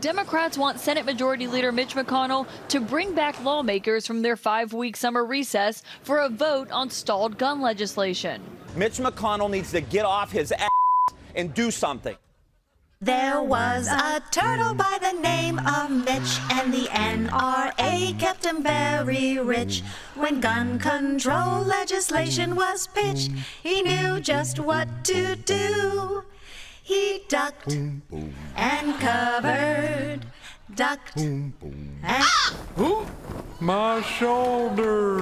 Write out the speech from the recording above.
Democrats want Senate Majority Leader Mitch McConnell to bring back lawmakers from their five week summer recess for a vote on stalled gun legislation. Mitch McConnell needs to get off his ass and do something. There was a turtle by the name of Mitch, and the NRA kept him very rich. When gun control legislation was pitched, he knew just what to do. He ducked and covered, ducked and. Ah! My shoulder.